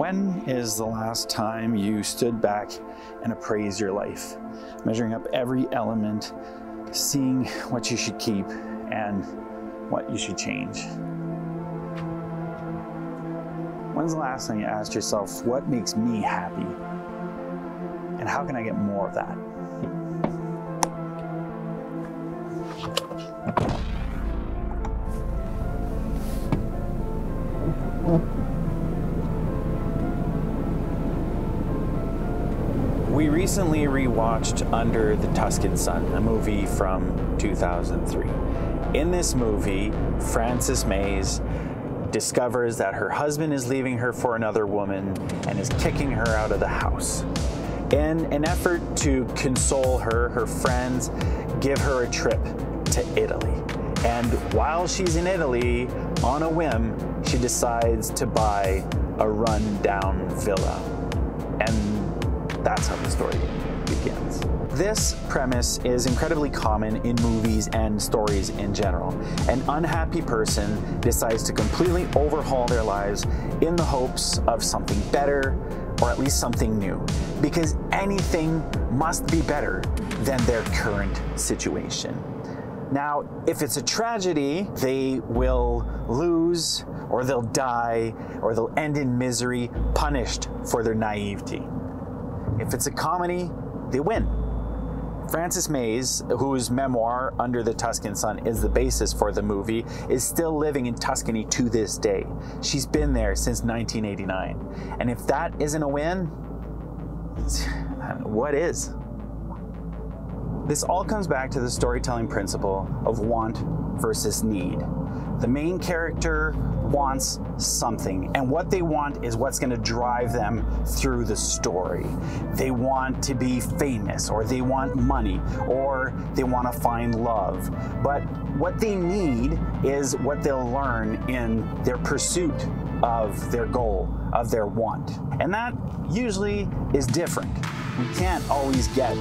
When is the last time you stood back and appraised your life, measuring up every element, seeing what you should keep and what you should change? When's the last time you asked yourself, what makes me happy? And how can I get more of that? We recently rewatched Under the Tuscan Sun, a movie from 2003. In this movie, Frances Mayes discovers that her husband is leaving her for another woman and is kicking her out of the house. In an effort to console her, her friends give her a trip to Italy. And while she's in Italy, on a whim, she decides to buy a run-down villa. And that's how the story begins. This premise is incredibly common in movies and stories in general. An unhappy person decides to completely overhaul their lives in the hopes of something better or at least something new. Because anything must be better than their current situation. Now, if it's a tragedy, they will lose, or they'll die, or they'll end in misery, punished for their naivety. If it's a comedy, they win. Frances Mayes, whose memoir, Under the Tuscan Sun, is the basis for the movie, is still living in Tuscany to this day. She's been there since 1989. And if that isn't a win, what is? This all comes back to the storytelling principle of want versus need. The main character wants something, and what they want is what's going to drive them through the story. They want to be famous, or they want money, or they want to find love. But what they need is what they'll learn in their pursuit of their goal, of their want. And that usually is different. We can't always get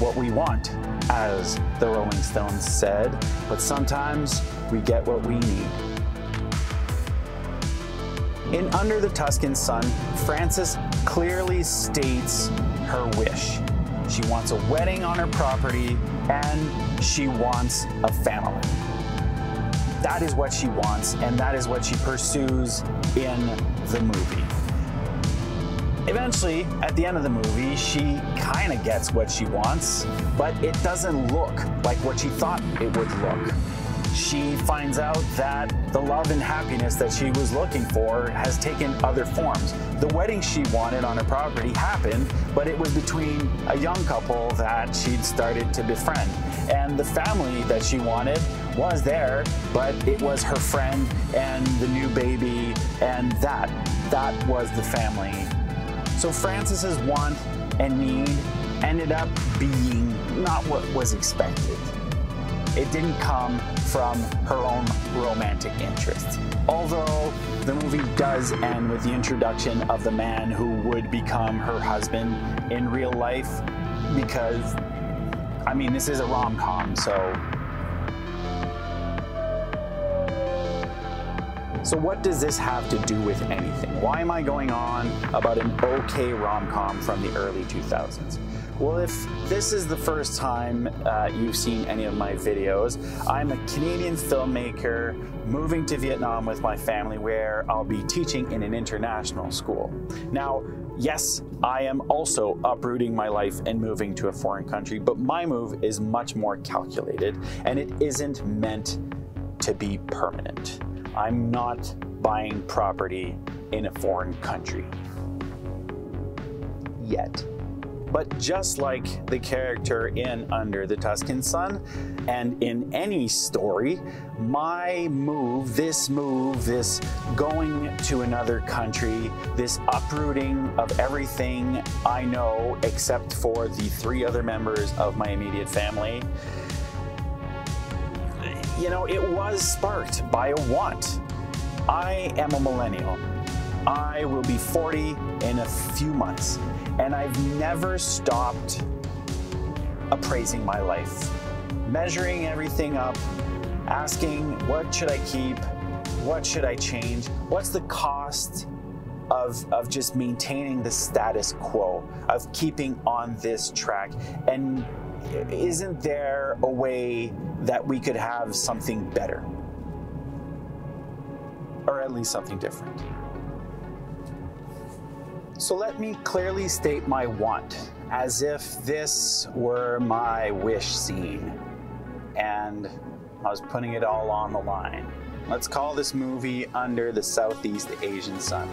what we want, as the Rolling Stones said, but sometimes we get what we need. In Under the Tuscan Sun, Frances clearly states her wish. She wants a wedding on her property and she wants a family. That is what she wants, and that is what she pursues in the movie. Eventually, at the end of the movie, she kind of gets what she wants, but it doesn't look like what she thought it would look she finds out that the love and happiness that she was looking for has taken other forms. The wedding she wanted on her property happened, but it was between a young couple that she'd started to befriend. And the family that she wanted was there, but it was her friend and the new baby, and that, that was the family. So Frances's want and need ended up being not what was expected. It didn't come from her own romantic interests. Although the movie does end with the introduction of the man who would become her husband in real life, because, I mean, this is a rom com, so. So, what does this have to do with anything? Why am I going on about an okay rom com from the early 2000s? Well, if this is the first time uh, you've seen any of my videos, I'm a Canadian filmmaker moving to Vietnam with my family where I'll be teaching in an international school. Now, yes, I am also uprooting my life and moving to a foreign country, but my move is much more calculated and it isn't meant to be permanent. I'm not buying property in a foreign country yet. But just like the character in Under the Tuscan Sun and in any story, my move, this move, this going to another country, this uprooting of everything I know except for the three other members of my immediate family, you know, it was sparked by a want. I am a millennial. I will be 40 in a few months. And I've never stopped appraising my life, measuring everything up, asking what should I keep, what should I change, what's the cost of, of just maintaining the status quo, of keeping on this track. And isn't there a way that we could have something better? Or at least something different? So let me clearly state my want, as if this were my wish scene and I was putting it all on the line. Let's call this movie Under the Southeast Asian Sun.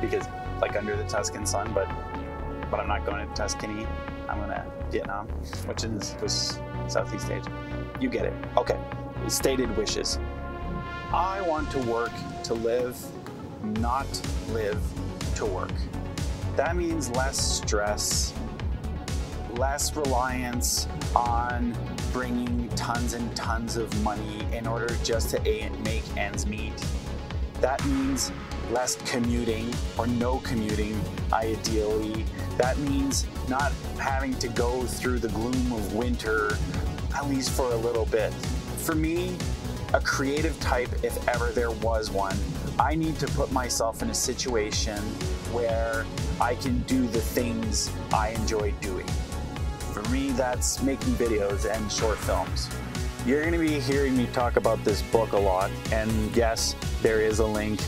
Because, like, under the Tuscan sun, but but I'm not going to Tuscany. I'm going to Vietnam, which is was Southeast Asia. You get it. Okay. Stated wishes. I want to work to live, not live to work. That means less stress, less reliance on bringing tons and tons of money in order just to make ends meet. That means less commuting or no commuting, ideally. That means not having to go through the gloom of winter, at least for a little bit. For me, a creative type, if ever there was one, I need to put myself in a situation where I can do the things I enjoy doing. For me, that's making videos and short films. You're going to be hearing me talk about this book a lot, and yes, there is a link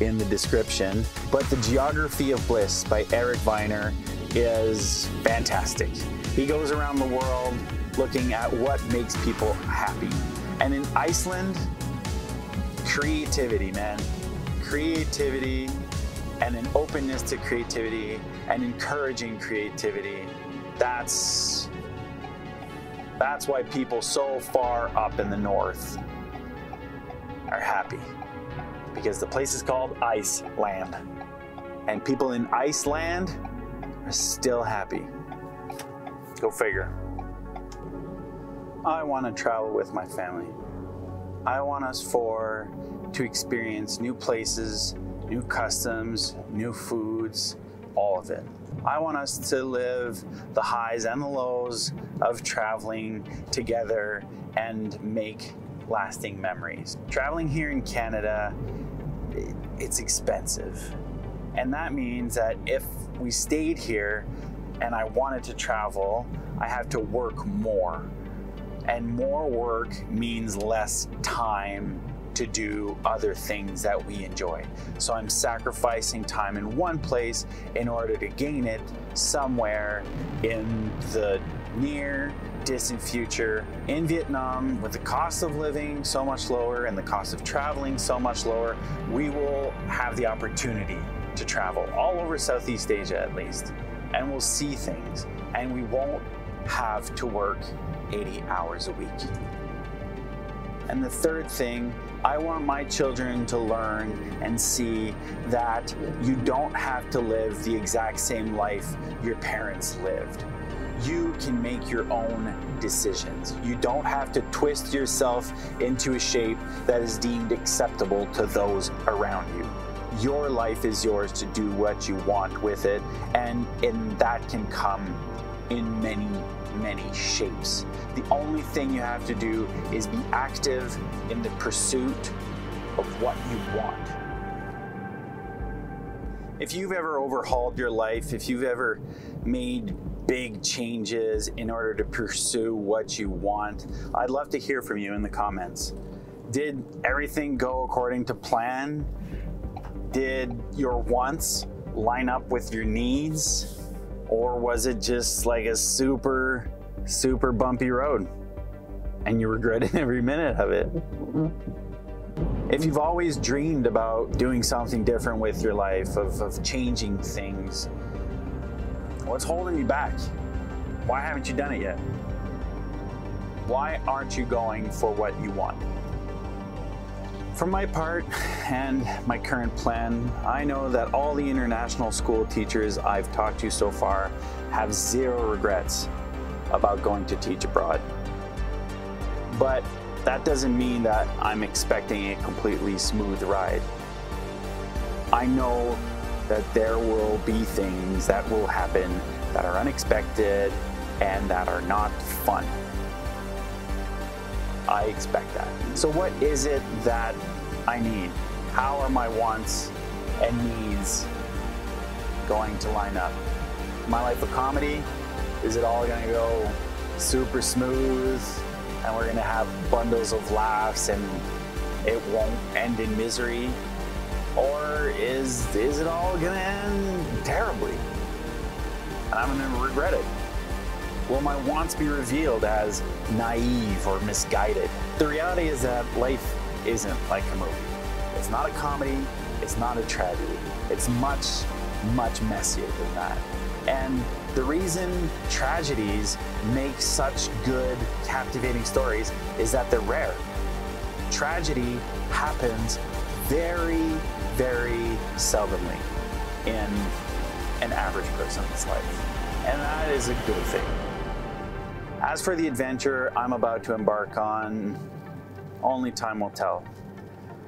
in the description. But The Geography of Bliss by Eric Weiner is fantastic. He goes around the world looking at what makes people happy. And in Iceland, creativity, man. Creativity and an openness to creativity and encouraging creativity. That's that's why people so far up in the north are happy because the place is called Iceland. And people in Iceland are still happy. Go figure. I want to travel with my family. I want us four to experience new places, new customs, new foods, all of it. I want us to live the highs and the lows of traveling together and make lasting memories. Traveling here in Canada it's expensive. And that means that if we stayed here and I wanted to travel, I have to work more. And more work means less time to do other things that we enjoy. So I'm sacrificing time in one place in order to gain it somewhere in the near distant future in Vietnam, with the cost of living so much lower and the cost of traveling so much lower, we will have the opportunity to travel all over Southeast Asia at least, and we'll see things, and we won't have to work 80 hours a week. And the third thing, I want my children to learn and see that you don't have to live the exact same life your parents lived you can make your own decisions. You don't have to twist yourself into a shape that is deemed acceptable to those around you. Your life is yours to do what you want with it, and, and that can come in many, many shapes. The only thing you have to do is be active in the pursuit of what you want. If you've ever overhauled your life, if you've ever made big changes in order to pursue what you want, I'd love to hear from you in the comments. Did everything go according to plan? Did your wants line up with your needs? Or was it just like a super, super bumpy road and you regretted every minute of it? If you've always dreamed about doing something different with your life, of, of changing things, What's holding you back? Why haven't you done it yet? Why aren't you going for what you want? For my part and my current plan, I know that all the international school teachers I've talked to so far have zero regrets about going to teach abroad. But that doesn't mean that I'm expecting a completely smooth ride. I know that there will be things that will happen that are unexpected and that are not fun. I expect that. So, what is it that I need? How are my wants and needs going to line up. My life of comedy, is it all gonna go super smooth and we're gonna have bundles of laughs and it won't end in misery? Or is is it all gonna end terribly? And I'm gonna regret it. Will my wants be revealed as naive or misguided? The reality is that life isn't like a movie. It's not a comedy, it's not a tragedy. It's much, much messier than that. And the reason tragedies make such good, captivating stories is that they're rare. Tragedy happens very, very seldomly in an average person's life. And that is a good thing. As for the adventure I'm about to embark on, only time will tell.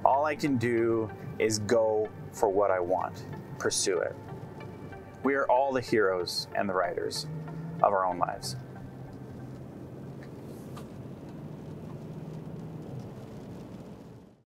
All I can do is go for what I want, pursue it. We are all the heroes and the writers of our own lives.